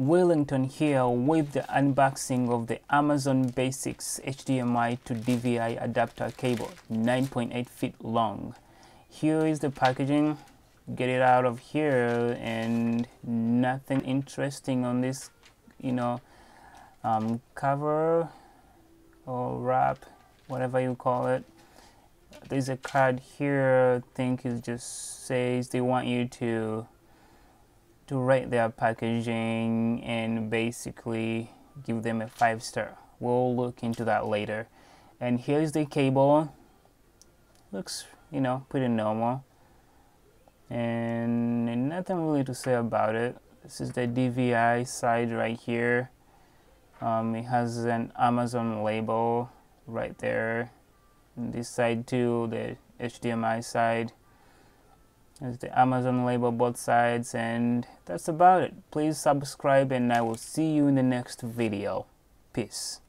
Willington here with the unboxing of the Amazon Basics HDMI to DVI adapter cable 9.8 feet long. Here is the packaging. Get it out of here and nothing interesting on this, you know, um, cover or wrap, whatever you call it. There's a card here, I think it just says they want you to to rate their packaging and basically give them a five star. We'll look into that later. And here's the cable. Looks, you know, pretty normal. And nothing really to say about it. This is the DVI side right here. Um, it has an Amazon label right there. And this side too, the HDMI side. There's the Amazon label both sides and that's about it. Please subscribe and I will see you in the next video. Peace.